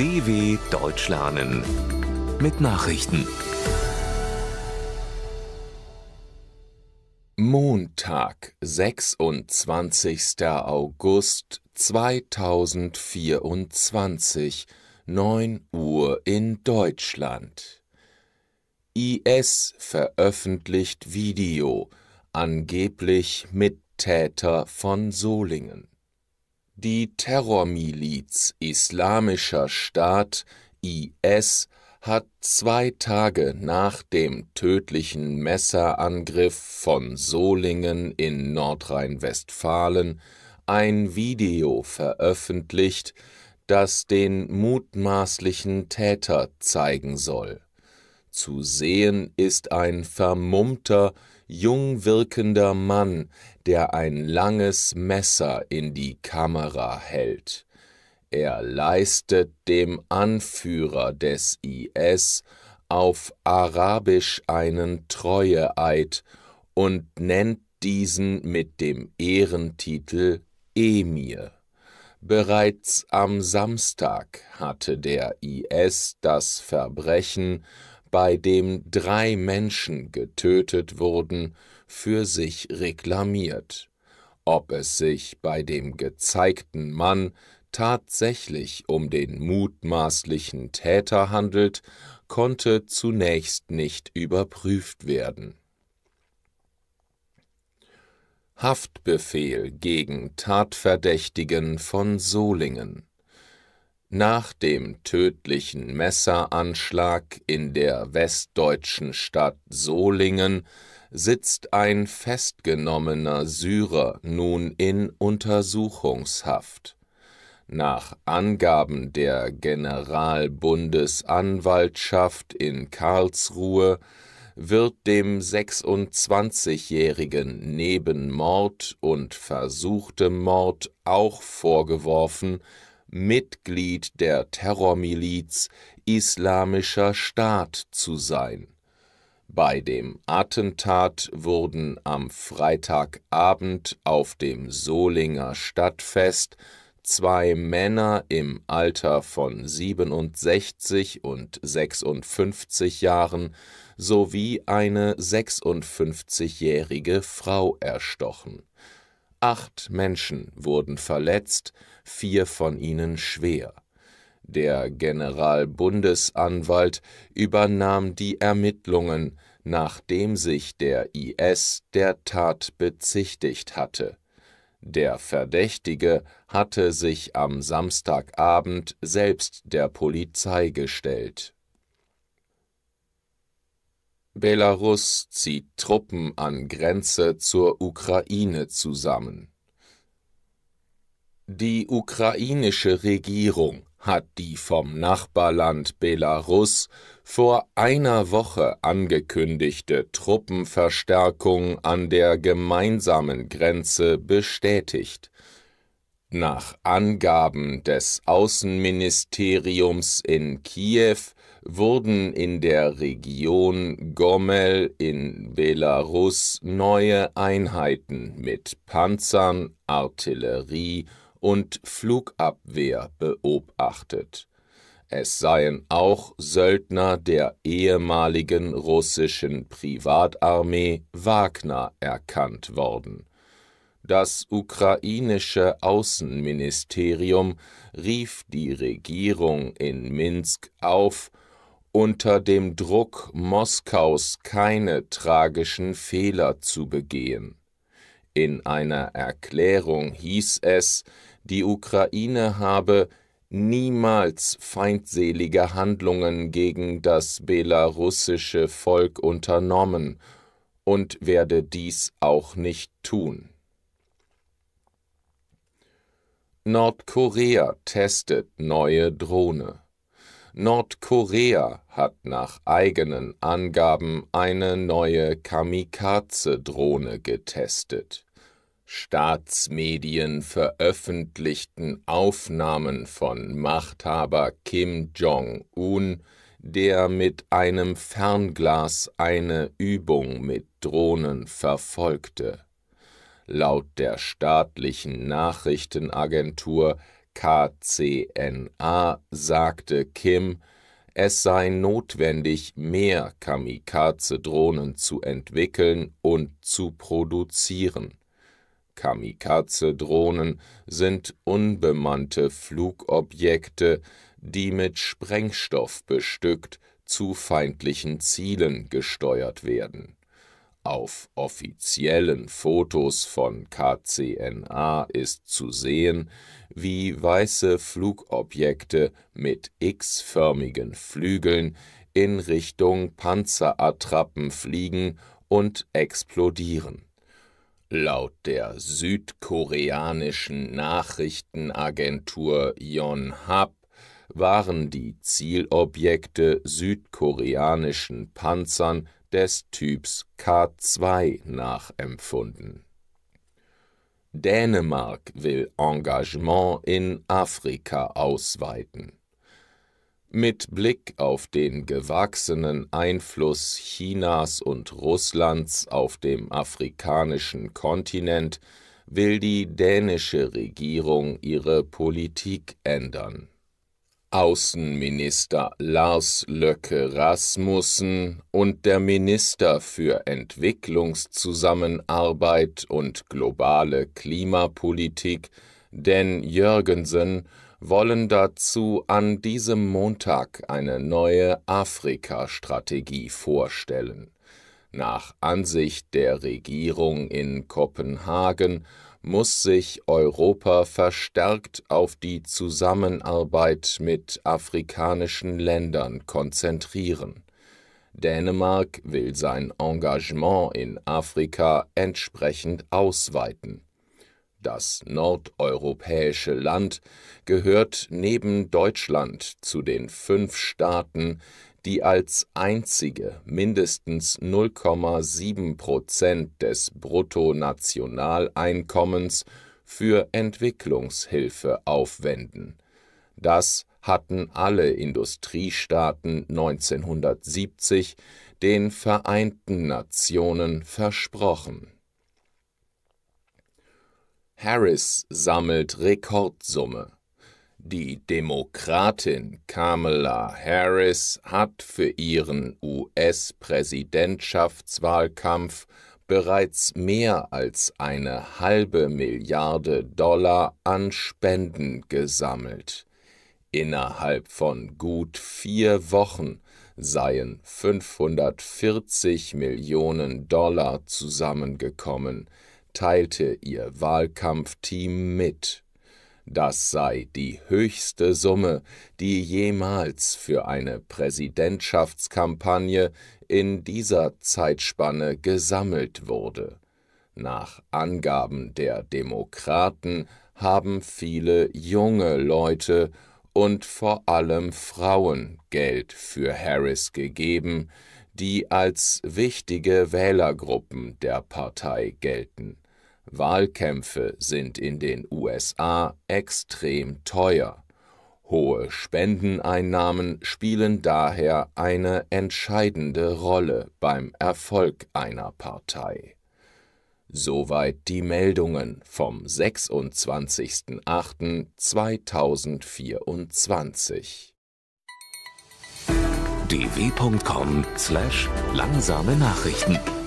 DW Deutsch lernen mit Nachrichten. Montag, 26. August 2024, 9 Uhr in Deutschland. IS veröffentlicht Video, angeblich mit Täter von Solingen. Die Terrormiliz Islamischer Staat IS hat zwei Tage nach dem tödlichen Messerangriff von Solingen in Nordrhein-Westfalen ein Video veröffentlicht, das den mutmaßlichen Täter zeigen soll. Zu sehen ist ein vermummter, jung wirkender Mann, der ein langes Messer in die Kamera hält. Er leistet dem Anführer des IS auf Arabisch einen Treueeid und nennt diesen mit dem Ehrentitel Emir. Bereits am Samstag hatte der IS das Verbrechen bei dem drei Menschen getötet wurden, für sich reklamiert. Ob es sich bei dem gezeigten Mann tatsächlich um den mutmaßlichen Täter handelt, konnte zunächst nicht überprüft werden. Haftbefehl gegen Tatverdächtigen von Solingen nach dem tödlichen Messeranschlag in der westdeutschen Stadt Solingen sitzt ein festgenommener Syrer nun in Untersuchungshaft. Nach Angaben der Generalbundesanwaltschaft in Karlsruhe wird dem 26-Jährigen neben Mord und versuchtem Mord auch vorgeworfen, Mitglied der Terrormiliz Islamischer Staat zu sein. Bei dem Attentat wurden am Freitagabend auf dem Solinger Stadtfest zwei Männer im Alter von 67 und 56 Jahren sowie eine 56-jährige Frau erstochen. Acht Menschen wurden verletzt, vier von ihnen schwer. Der Generalbundesanwalt übernahm die Ermittlungen, nachdem sich der IS der Tat bezichtigt hatte. Der Verdächtige hatte sich am Samstagabend selbst der Polizei gestellt Belarus zieht Truppen an Grenze zur Ukraine zusammen. Die ukrainische Regierung hat die vom Nachbarland Belarus vor einer Woche angekündigte Truppenverstärkung an der gemeinsamen Grenze bestätigt. Nach Angaben des Außenministeriums in Kiew wurden in der Region Gomel in Belarus neue Einheiten mit Panzern, Artillerie und Flugabwehr beobachtet. Es seien auch Söldner der ehemaligen russischen Privatarmee Wagner erkannt worden. Das ukrainische Außenministerium rief die Regierung in Minsk auf, unter dem Druck Moskaus keine tragischen Fehler zu begehen. In einer Erklärung hieß es, die Ukraine habe niemals feindselige Handlungen gegen das belarussische Volk unternommen und werde dies auch nicht tun. Nordkorea testet neue Drohne. Nordkorea hat nach eigenen Angaben eine neue Kamikaze-Drohne getestet. Staatsmedien veröffentlichten Aufnahmen von Machthaber Kim Jong-un, der mit einem Fernglas eine Übung mit Drohnen verfolgte. Laut der staatlichen Nachrichtenagentur KCNA sagte Kim, es sei notwendig, mehr Kamikaze-Drohnen zu entwickeln und zu produzieren. Kamikaze-Drohnen sind unbemannte Flugobjekte, die mit Sprengstoff bestückt zu feindlichen Zielen gesteuert werden. Auf offiziellen Fotos von KCNA ist zu sehen, wie weiße Flugobjekte mit X-förmigen Flügeln in Richtung Panzerattrappen fliegen und explodieren. Laut der südkoreanischen Nachrichtenagentur Yonhap waren die Zielobjekte südkoreanischen Panzern des Typs K2 nachempfunden. Dänemark will Engagement in Afrika ausweiten. Mit Blick auf den gewachsenen Einfluss Chinas und Russlands auf dem afrikanischen Kontinent will die dänische Regierung ihre Politik ändern Außenminister Lars Løkke Rasmussen und der Minister für Entwicklungszusammenarbeit und globale Klimapolitik Dan Jørgensen wollen dazu an diesem Montag eine neue Afrika-Strategie vorstellen. Nach Ansicht der Regierung in Kopenhagen muss sich Europa verstärkt auf die Zusammenarbeit mit afrikanischen Ländern konzentrieren. Dänemark will sein Engagement in Afrika entsprechend ausweiten. Das nordeuropäische Land gehört neben Deutschland zu den fünf Staaten, die als einzige mindestens 0,7 Prozent des Bruttonationaleinkommens für Entwicklungshilfe aufwenden. Das hatten alle Industriestaaten 1970 den Vereinten Nationen versprochen. Harris sammelt Rekordsumme die Demokratin Kamala Harris hat für ihren US-Präsidentschaftswahlkampf bereits mehr als eine halbe Milliarde Dollar an Spenden gesammelt. Innerhalb von gut vier Wochen seien 540 Millionen Dollar zusammengekommen, teilte ihr Wahlkampfteam mit das sei die höchste Summe, die jemals für eine Präsidentschaftskampagne in dieser Zeitspanne gesammelt wurde. Nach Angaben der Demokraten haben viele junge Leute und vor allem Frauen Geld für Harris gegeben, die als wichtige Wählergruppen der Partei gelten. Wahlkämpfe sind in den USA extrem teuer. Hohe Spendeneinnahmen spielen daher eine entscheidende Rolle beim Erfolg einer Partei. Soweit die Meldungen vom 26.08.2024. dw.com/langsame Nachrichten